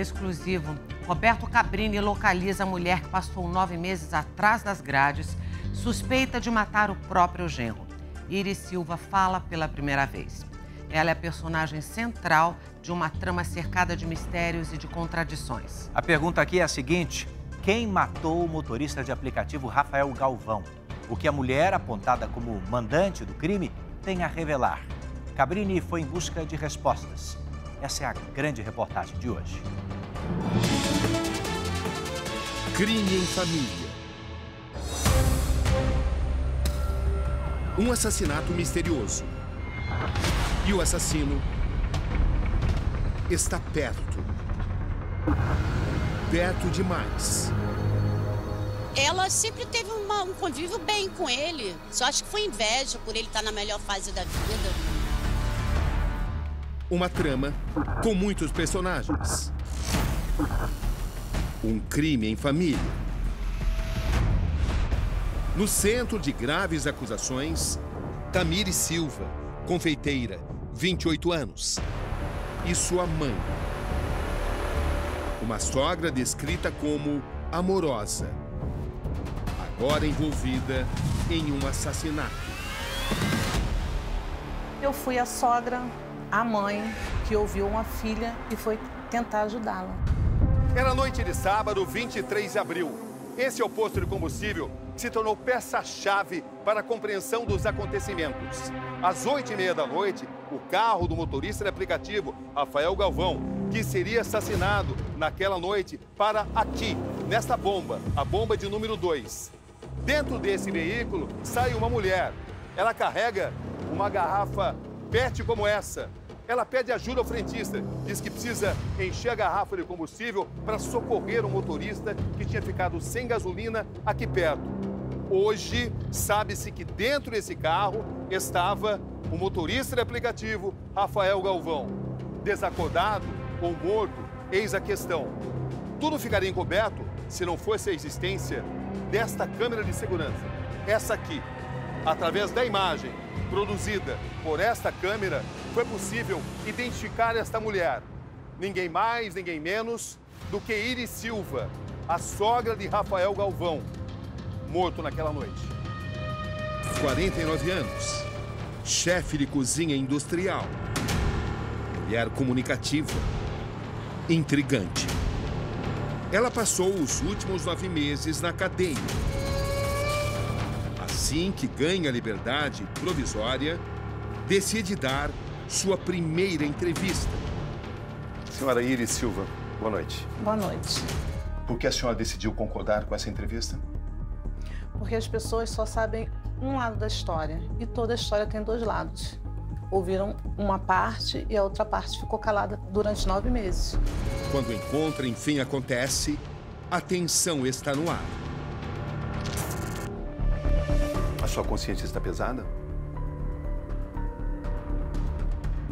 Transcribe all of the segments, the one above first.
exclusivo. Roberto Cabrini localiza a mulher que passou nove meses atrás das grades, suspeita de matar o próprio genro. Iris Silva fala pela primeira vez. Ela é a personagem central de uma trama cercada de mistérios e de contradições. A pergunta aqui é a seguinte: quem matou o motorista de aplicativo Rafael Galvão? O que a mulher, apontada como mandante do crime, tem a revelar. Cabrini foi em busca de respostas. Essa é a grande reportagem de hoje. Crime em família. Um assassinato misterioso. E o assassino está perto. Perto demais. Ela sempre teve uma, um convívio bem com ele. Só acho que foi inveja por ele estar na melhor fase da vida. Uma trama com muitos personagens. Um crime em família. No centro de graves acusações, Tamiri Silva, confeiteira, 28 anos, e sua mãe. Uma sogra descrita como amorosa, agora envolvida em um assassinato. Eu fui a sogra, a mãe, que ouviu uma filha e foi tentar ajudá-la. Era noite de sábado, 23 de abril. Esse é o posto de combustível que se tornou peça-chave para a compreensão dos acontecimentos. Às oito e meia da noite, o carro do motorista de aplicativo, Rafael Galvão, que seria assassinado naquela noite, para aqui, nesta bomba, a bomba de número 2. Dentro desse veículo sai uma mulher. Ela carrega uma garrafa PET como essa. Ela pede ajuda ao frentista, diz que precisa encher a garrafa de combustível para socorrer um motorista que tinha ficado sem gasolina aqui perto. Hoje, sabe-se que dentro desse carro estava o motorista de aplicativo Rafael Galvão. Desacordado ou morto, eis a questão. Tudo ficaria encoberto se não fosse a existência desta câmera de segurança. Essa aqui, através da imagem produzida por esta câmera, foi possível identificar esta mulher. Ninguém mais, ninguém menos do que Iris Silva, a sogra de Rafael Galvão, morto naquela noite. 49 anos, chefe de cozinha industrial, mulher comunicativa, intrigante. Ela passou os últimos nove meses na cadeia. Assim que ganha liberdade provisória, decide dar sua primeira entrevista. Senhora Iris Silva, boa noite. Boa noite. Por que a senhora decidiu concordar com essa entrevista? Porque as pessoas só sabem um lado da história e toda a história tem dois lados. Ouviram uma parte e a outra parte ficou calada durante nove meses. Quando o encontro enfim acontece, a tensão está no ar. Sua consciência está pesada?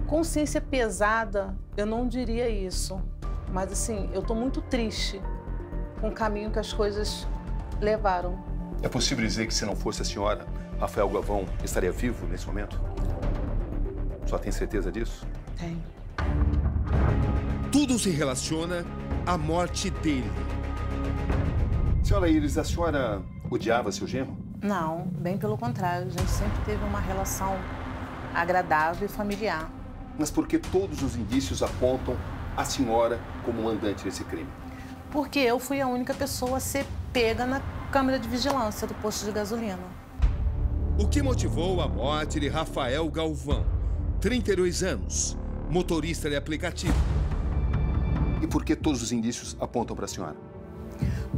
Consciência pesada, eu não diria isso. Mas assim, eu tô muito triste com o caminho que as coisas levaram. É possível dizer que se não fosse a senhora, Rafael Galvão estaria vivo nesse momento? Só tem certeza disso? Tem. Tudo se relaciona à morte dele. Senhora Iris, a senhora odiava seu genro? Não, bem pelo contrário. A gente sempre teve uma relação agradável e familiar. Mas por que todos os indícios apontam a senhora como mandante desse crime? Porque eu fui a única pessoa a ser pega na câmera de vigilância do posto de gasolina. O que motivou a morte de Rafael Galvão, 32 anos, motorista de aplicativo? E por que todos os indícios apontam para a senhora?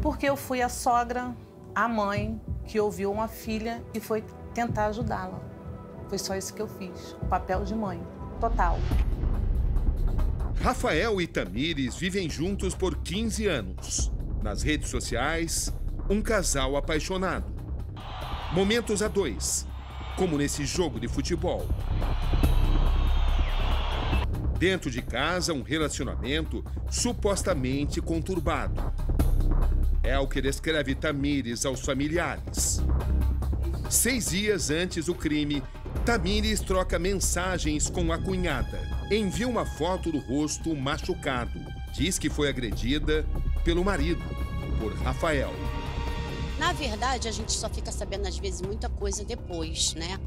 Porque eu fui a sogra, a mãe, que ouviu uma filha e foi tentar ajudá-la. Foi só isso que eu fiz. O papel de mãe, total. Rafael e Tamires vivem juntos por 15 anos. Nas redes sociais, um casal apaixonado. Momentos a dois, como nesse jogo de futebol. Dentro de casa, um relacionamento supostamente conturbado. É o que descreve Tamires aos familiares. Seis dias antes do crime, Tamires troca mensagens com a cunhada. Envia uma foto do rosto machucado diz que foi agredida pelo marido, por Rafael. Na verdade, a gente só fica sabendo às vezes muita coisa depois, né?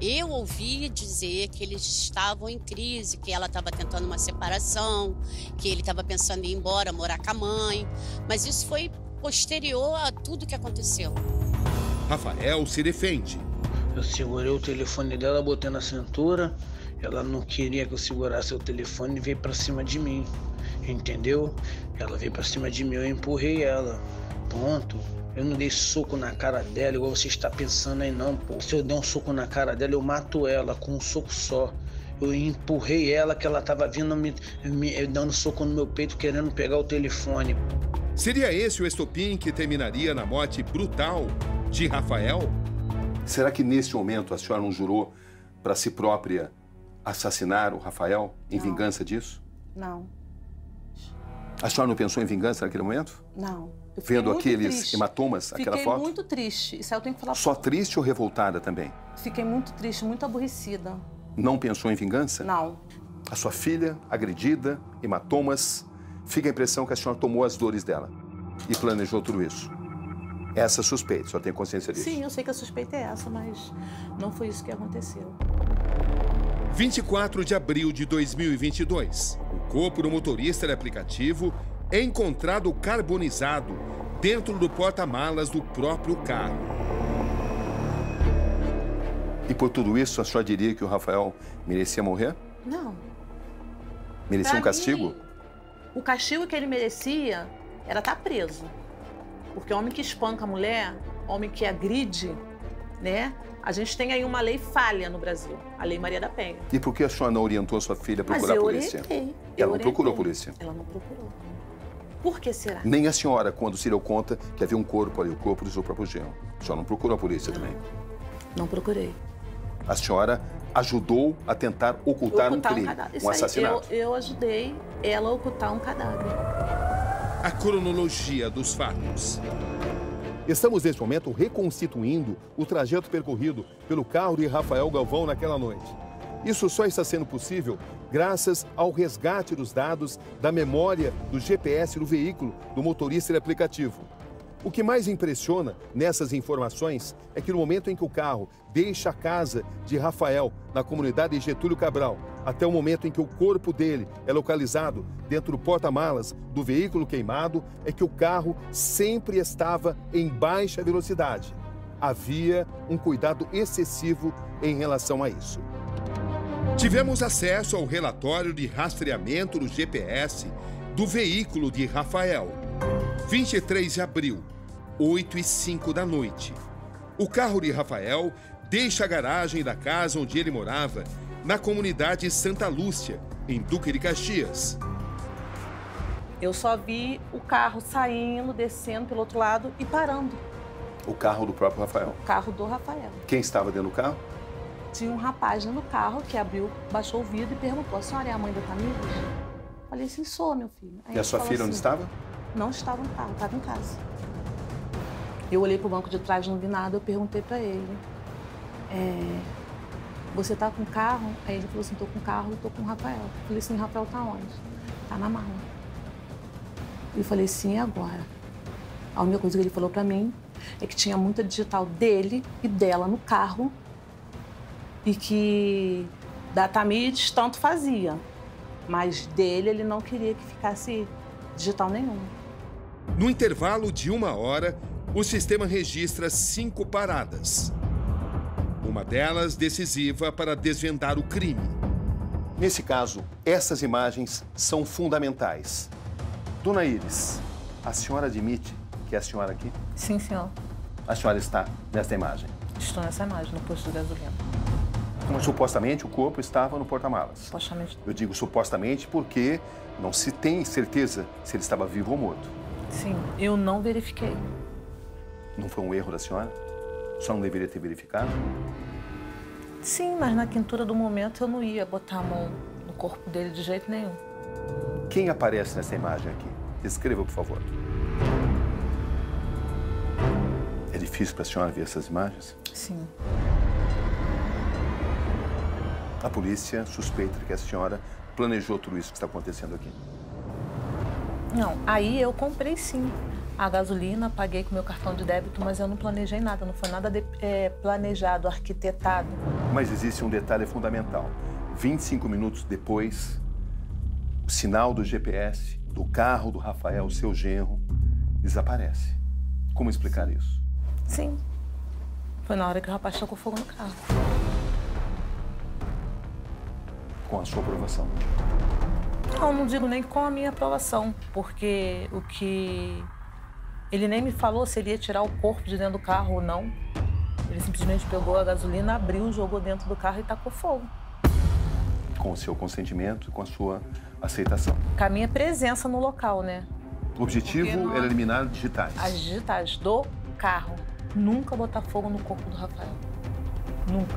Eu ouvi dizer que eles estavam em crise, que ela estava tentando uma separação, que ele estava pensando em ir embora, morar com a mãe. Mas isso foi posterior a tudo que aconteceu. Rafael se defende. Eu segurei o telefone dela, botei na cintura. Ela não queria que eu segurasse o telefone e veio para cima de mim. Entendeu? Ela veio para cima de mim, eu empurrei ela. Ponto. Eu não dei soco na cara dela, igual você está pensando aí, não, pô. Se eu der um soco na cara dela, eu mato ela com um soco só. Eu empurrei ela, que ela estava vindo me, me dando soco no meu peito, querendo pegar o telefone. Seria esse o estopim que terminaria na morte brutal de Rafael? Será que nesse momento a senhora não jurou para si própria assassinar o Rafael em Não. vingança disso? Não, A senhora não pensou em vingança naquele momento? não. Eu fiquei Vendo aqueles triste. hematomas, Fiquei aquela foto? muito triste. Isso aí eu tenho que falar. Só triste ou revoltada também? Fiquei muito triste, muito aborrecida. Não pensou em vingança? Não. A sua filha, agredida, hematomas. Fica a impressão que a senhora tomou as dores dela e planejou tudo isso. Essa suspeita, a senhora tem consciência disso? Sim, eu sei que a suspeita é essa, mas não foi isso que aconteceu. 24 de abril de 2022. O corpo do motorista de aplicativo é encontrado carbonizado dentro do porta-malas do próprio carro. E por tudo isso, a senhora diria que o Rafael merecia morrer? Não. Merecia Pra um castigo? mim, o castigo que ele merecia era estar preso. Porque homem que espanca a mulher, homem que agride, né? A gente tem aí uma lei falha no Brasil, a Lei Maria da Penha. E por que a senhora não orientou sua filha a procurar a polícia? orientei. Ela eu não procurou a orientei. polícia? Ela não procurou. Por que será? Nem a senhora, quando se deu conta que havia um corpo ali, o corpo do seu próprio genro. A senhora não procurou a polícia também. Não procurei. A senhora ajudou a tentar ocultar, Ocultar um crime, um aí, assassinato. eu, eu ajudei ela a ocultar um cadáver. A cronologia dos fatos. Estamos neste momento reconstituindo o trajeto percorrido pelo carro de Rafael Galvão naquela noite. Isso só está sendo possível graças ao resgate dos dados da memória do GPS do veículo do motorista de aplicativo. O que mais impressiona nessas informações é que no momento em que o carro deixa a casa de Rafael na comunidade de Getúlio Cabral, até o momento em que o corpo dele é localizado dentro do porta-malas do veículo queimado, é que o carro sempre estava em baixa velocidade. Havia um cuidado excessivo em relação a isso. Tivemos acesso ao relatório de rastreamento do GPS do veículo de Rafael. 23 de abril, 8 e 5 da noite. O carro de Rafael deixa a garagem da casa onde ele morava, na comunidade Santa Lúcia, em Duque de Caxias. Eu só vi o carro saindo, descendo pelo outro lado e parando. O carro do próprio Rafael. O carro do Rafael. Quem estava dentro do carro? Tinha um rapaz no carro que abriu, baixou o vidro e perguntou: a senhora é a mãe da Tamires? Falei assim: sou, meu filho. Aí E a sua filha onde assim, estava? Não estava no carro, estava em casa. Eu olhei pro banco de trás, não vi nada, eu perguntei para ele: é, Você tá com carro? Aí ele falou assim: tô com carro tô com o Rafael. Eu falei assim: Rafael tá onde? Tá na mala. Eu falei: sim, e agora? A única coisa que ele falou para mim é que tinha muita digital dele e dela no carro e que da Tamires tanto fazia, mas dele ele não queria que ficasse digital nenhum. No intervalo de uma hora, o sistema registra cinco paradas. Uma delas decisiva para desvendar o crime. Nesse caso, essas imagens são fundamentais. Dona Iris, a senhora admite que é a senhora aqui? Sim, senhor. A senhora está nesta imagem. Estou nessa imagem, no posto de gasolina. Então, supostamente, o corpo estava no porta-malas. Supostamente. Eu digo supostamente porque não se tem certeza se ele estava vivo ou morto. Sim, eu não verifiquei. Não foi um erro da senhora? Só não deveria ter verificado? Sim, mas na quintura do momento eu não ia botar a mão no corpo dele de jeito nenhum. Quem aparece nessa imagem aqui? Descreva, por favor. É difícil para a senhora ver essas imagens? Sim. A polícia suspeita que a senhora planejou tudo isso que está acontecendo aqui. Não, aí eu comprei sim a gasolina, paguei com meu cartão de débito, mas eu não planejei nada, não foi nada de, é, planejado, arquitetado. Mas existe um detalhe fundamental. 25 minutos depois, o sinal do GPS do carro do Rafael, seu genro, desaparece. Como explicar isso? Sim. Foi na hora que o rapaz tocou fogo no carro. Com a sua aprovação? Não, não digo nem com a minha aprovação, porque o que ele nem me falou se ele ia tirar o corpo de dentro do carro ou não. Ele simplesmente pegou a gasolina, abriu, jogou dentro do carro e tacou fogo. Com o seu consentimento e com a sua aceitação. Com a minha presença no local, né? O objetivo não... era eliminar digitais. As digitais do carro. Nunca botar fogo no corpo do Rafael. Nunca.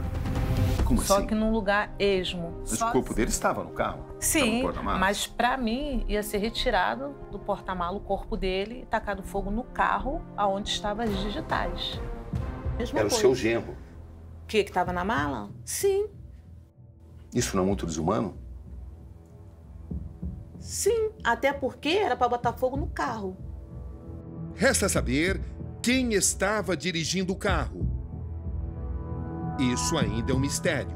Como Só assim? que num lugar esmo. Mas Só o corpo dele estava no carro? Sim, no mas para mim ia ser retirado do porta-malas o corpo dele e tacado fogo no carro aonde estavam as digitais. Mesma Era coisa. o seu genro? O que estava na mala? Sim. Isso não é muito desumano? Sim, até porque era para botar fogo no carro. Resta saber quem estava dirigindo o carro. Isso ainda é um mistério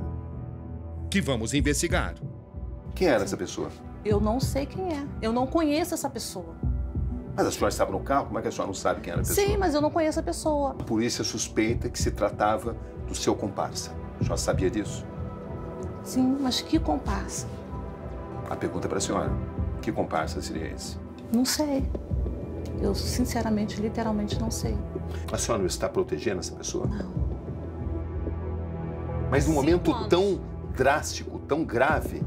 que vamos investigar. Quem era essa pessoa? Eu não sei quem é. Eu não conheço essa pessoa. Mas a senhora estava no carro? Como é que a senhora não sabe quem era a pessoa? Sim, mas eu não conheço a pessoa. A polícia suspeita que se tratava do seu comparsa. A senhora sabia disso? Sim, mas que comparsa? A pergunta é para a senhora. Que comparsa seria esse? Não sei. Eu, sinceramente, literalmente não sei. A senhora não está protegendo essa pessoa? Não. Mas num momento tão drástico, tão grave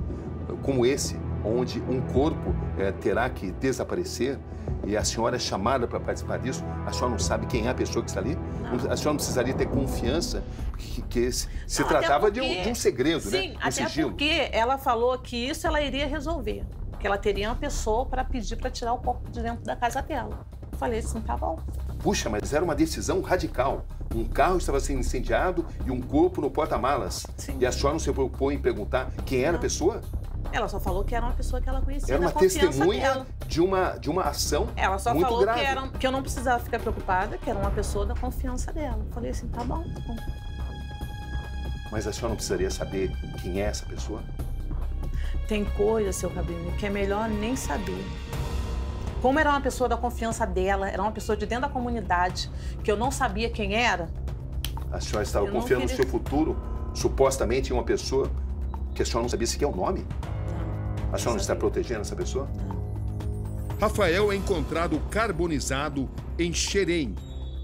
como esse, onde um corpo é, terá que desaparecer e a senhora é chamada para participar disso, a senhora não sabe quem é a pessoa que está ali? Não. A senhora não precisaria ter confiança que, que se, se não, tratava porque, de, um, de, um, segredo, sim, né? Sim, até sigilo. porque ela falou que isso ela iria resolver, que ela teria uma pessoa para pedir para tirar o corpo de dentro da casa dela. Eu falei assim, tá bom. Puxa, mas era uma decisão radical. Um carro estava sendo incendiado e um corpo no porta-malas. E a senhora não se preocupou em perguntar quem era a pessoa? Ela só falou que era uma pessoa que ela conhecia. Era uma testemunha de uma, de uma ação. Ela só muito falou grave. Que, era, que eu não precisava ficar preocupada, que era uma pessoa da confiança dela. Eu falei assim, tá bom, tá bom. Mas a senhora não precisaria saber quem é essa pessoa? Tem coisa, seu Cabrini, que é melhor nem saber. Como era uma pessoa da confiança dela, era uma pessoa de dentro da comunidade, que eu não sabia quem era. A senhora estava confiando queria... no seu futuro, supostamente, em uma pessoa que a senhora não sabia sequer o nome? Não. A senhora não está protegendo essa pessoa? Não. Rafael é encontrado carbonizado em Xerém,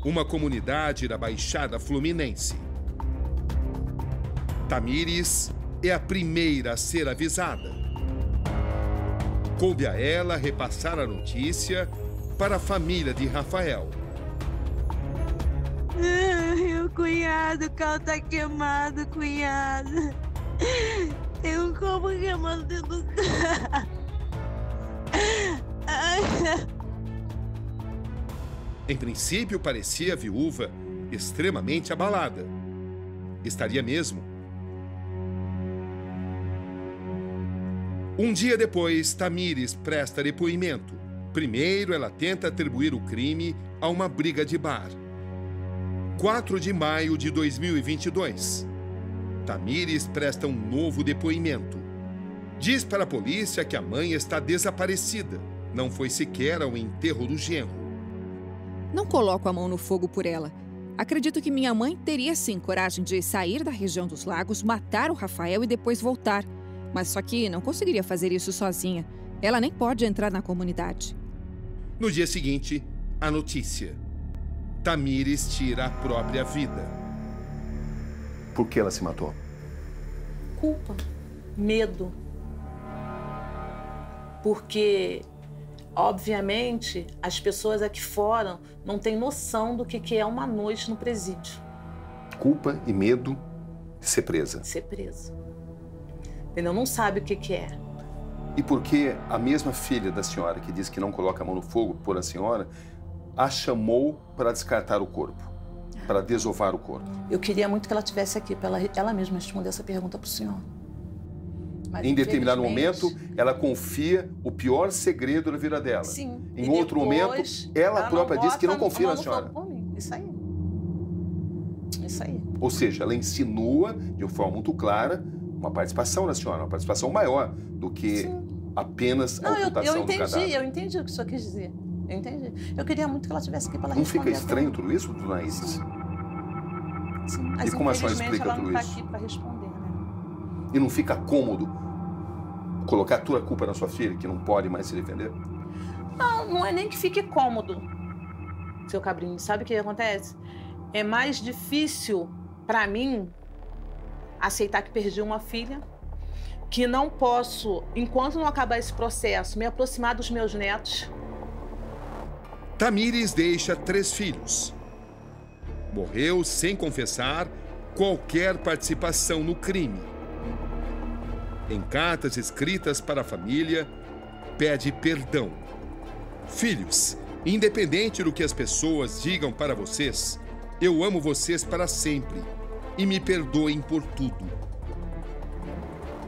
uma comunidade da Baixada Fluminense. Tamires é a primeira a ser avisada coube a ela repassar a notícia para a família de Rafael. Ai, o cunhado, o carro tá queimado, cunhado. Tem um corpo queimando dentro do carro. Em princípio, parecia a viúva extremamente abalada. Estaria mesmo Um dia depois, Tamires presta depoimento. Primeiro, ela tenta atribuir o crime a uma briga de bar. 4 de maio de 2022. Tamires presta um novo depoimento. Diz para a polícia que a mãe está desaparecida. Não foi sequer ao enterro do genro. Não coloco a mão no fogo por ela. Acredito que minha mãe teria sim coragem de sair da região dos lagos, matar o Rafael e depois voltar. Mas só que não conseguiria fazer isso sozinha. Ela nem pode entrar na comunidade. No dia seguinte, a notícia. Tamires tira a própria vida. Por que ela se matou? Culpa, medo. Porque, obviamente, as pessoas aqui fora não têm noção do que é uma noite no presídio. Culpa e medo de ser presa. Ser presa entendeu? Não sabe o que, que é. E por que a mesma filha da senhora, que diz que não coloca a mão no fogo por a senhora, a chamou para descartar o corpo, para desovar o corpo? Eu queria muito que ela tivesse aqui, para ela, ela mesma responder essa pergunta para o senhor. Mas, em determinado momento, ela confia o pior segredo da vida dela. Sim. Em E outro depois, momento, ela, não própria disse que não confia na senhora. Isso aí. Isso aí. Ou seja, ela insinua de uma forma muito clara uma participação da senhora, uma participação maior do que apenas a Não, eu, ocultação eu do entendi, cadáver. eu entendi o que o senhor quis dizer. Eu entendi. Eu queria muito que ela tivesse aqui para ela Não fica estranho tudo isso, dona Isis? Sim. Sim, E mas como a senhora explica ela tudo não tá isso? aqui para responder, né? E não fica cômodo colocar toda a culpa na sua filha, que não pode mais se defender? Não, não é nem que fique cômodo, seu Cabrinho. Sabe o que acontece? É mais difícil para mim aceitar que perdi uma filha, que não posso, enquanto não acabar esse processo, me aproximar dos meus netos. Tamires deixa três filhos. Morreu sem confessar qualquer participação no crime. Em cartas escritas para a família, pede perdão. Filhos, independente do que as pessoas digam para vocês, eu amo vocês para sempre e me perdoem por tudo.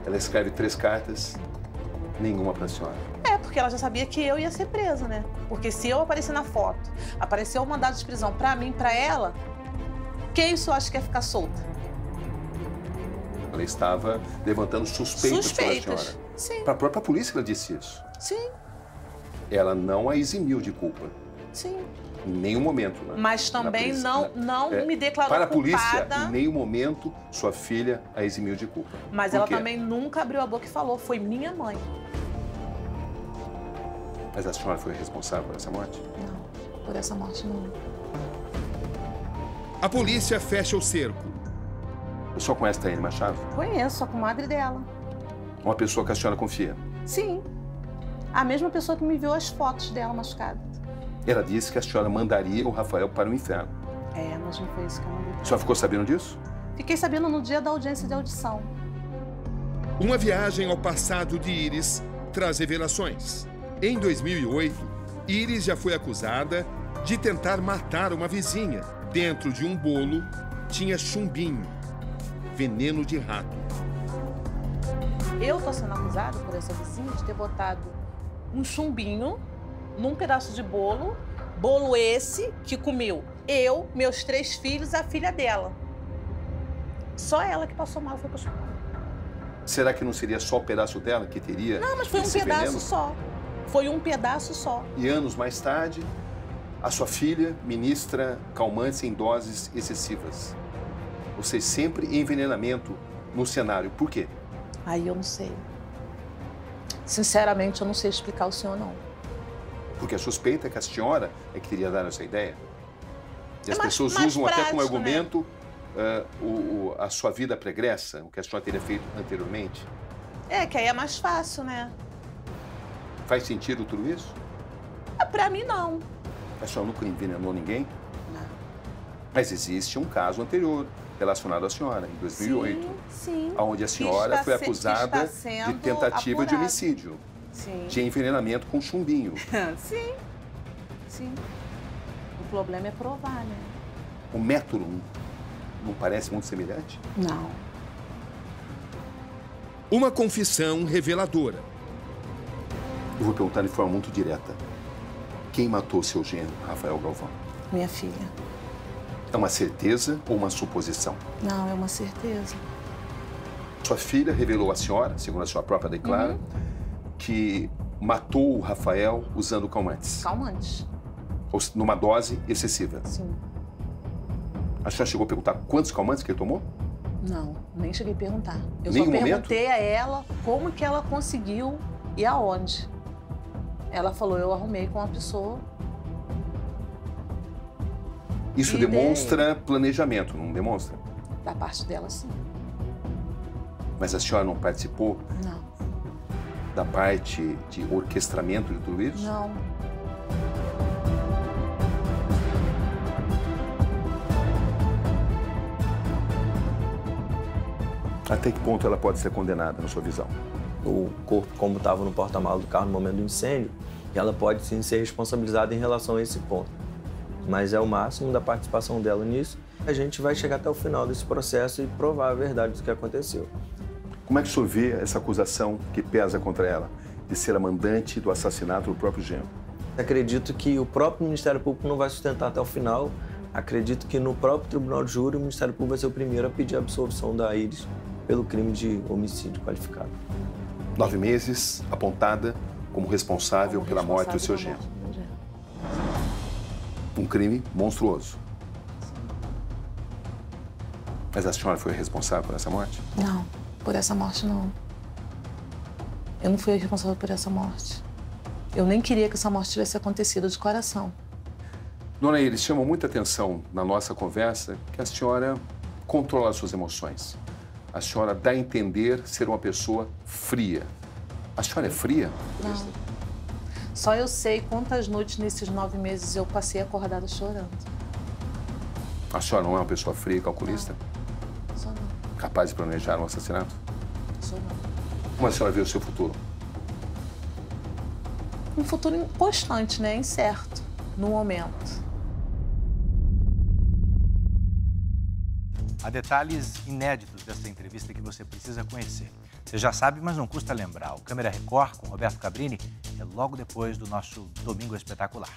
Ela escreve três cartas, nenhuma para a senhora. É, porque ela já sabia que eu ia ser presa, né? Porque se eu aparecer na foto, aparecer o mandado de prisão pra mim, pra ela, quem isso acha que ia ficar solta? Ela estava levantando suspeitas, sobre a Suspeitas. senhora. Sim, Para a própria polícia ela disse isso. sim, Ela não a eximiu de culpa. sim. Em nenhum momento. né? Mas também polícia, não, né? não É, me declarou Para a polícia, em nenhum momento, sua filha a eximiu de culpa. Mas Por ela quê? também nunca abriu a boca e falou. Foi minha mãe. Mas a senhora foi responsável por essa morte? Não, por essa morte não. A polícia fecha o cerco. O senhor conhece a Taine Machado? Conheço a comadre dela. Uma pessoa que a senhora confia. Sim. A mesma pessoa que me viu as fotos dela machucada. Ela disse que a senhora mandaria o Rafael para o inferno. É, mas não foi isso que eu mandei. A senhora ficou sabendo disso? Fiquei sabendo no dia da audiência de audição. Uma viagem ao passado de Iris traz revelações. Em 2008, Iris já foi acusada de tentar matar uma vizinha. Dentro de um bolo tinha chumbinho, veneno de rato. Eu tô sendo acusada por essa vizinha de ter botado um chumbinho num pedaço de bolo. Bolo esse que comeu eu, meus três filhos, a filha dela. Só ela que passou mal foi pro hospital. Será que não seria só o pedaço dela que teria Não, mas foi um pedaço veneno? só. Foi um pedaço só. E anos mais tarde, a sua filha ministra calmantes em doses excessivas. Ou seja, sempre envenenamento no cenário. Por quê? Aí eu não sei. Sinceramente, eu não sei explicar o senhor, não. Porque a suspeita é que a senhora é que teria dado essa ideia. E É as mais- pessoas mais usam até como prático, né? argumento ah, o- o- a sua vida pregressa, o que a senhora teria feito anteriormente. É, que aí é mais fácil, né? Faz sentido tudo isso? Ah, Pra mim, não. A senhora nunca envenenou ninguém? Não. Mas existe um caso anterior relacionado à senhora, em 2008. Sim, sim. onde a senhora foi se- acusada sendo de tentativa de apurado. homicídio, Sim. de envenenamento com chumbinho. sim. Sim. O problema é provar, né? O método não, não parece muito semelhante? Não. Uma confissão reveladora. Eu vou perguntar de forma muito direta. Quem matou seu genro, Rafael Galvão? Minha filha. É uma certeza ou uma suposição? Não, é uma certeza. Sua filha revelou à senhora, segundo a sua própria declara, Uhum. Que matou o Rafael usando calmantes, Calmante. ou numa dose excessiva. Sim. A senhora chegou a perguntar quantos calmantes que ele tomou? Não, nem cheguei a perguntar. Eu Nenhum só momento? perguntei a ela como que ela conseguiu e aonde. Ela falou, eu arrumei com uma pessoa. Isso demonstra planejamento, não demonstra? Da parte dela, sim. Mas a senhora não participou Não. Da parte de orquestramento de tudo isso? Não. Até que ponto ela pode ser condenada, na sua visão? o corpo como estava no porta-malas do carro no momento do incêndio, e ela pode sim ser responsabilizada em relação a esse ponto. Mas é o máximo da participação dela nisso. A gente vai chegar até o final desse processo e provar a verdade do que aconteceu. Como é que o senhor vê essa acusação que pesa contra ela, de ser a mandante do assassinato do próprio genro? Acredito que o próprio Ministério Público não vai sustentar até o final. Acredito que no próprio Tribunal de Júri o Ministério Público vai ser o primeiro a pedir a absolvição da Iris pelo crime de homicídio qualificado. Nove meses, apontada como responsável Como pela morte do seu responsável genro. pela morte do meu genro. Um crime monstruoso. Mas a senhora foi responsável por essa morte? Não, por essa morte não. Eu não fui a responsável por essa morte. Eu nem queria que essa morte tivesse acontecido de coração. Dona Iris, chama muita atenção na nossa conversa que a senhora controla as suas emoções. A senhora dá a entender ser uma pessoa fria. A senhora é fria? Não. Só eu sei quantas noites nesses nove meses eu passei acordada chorando. A senhora não é uma pessoa fria e calculista? Não, Capaz de planejar um assassinato? só não. Como a senhora vê o seu futuro? Um futuro constante, né? Incerto, no momento. Há detalhes inéditos dessa entrevista que você precisa conhecer. Você já sabe, mas não custa lembrar. O Câmera Record com Roberto Cabrini é logo depois do nosso Domingo Espetacular.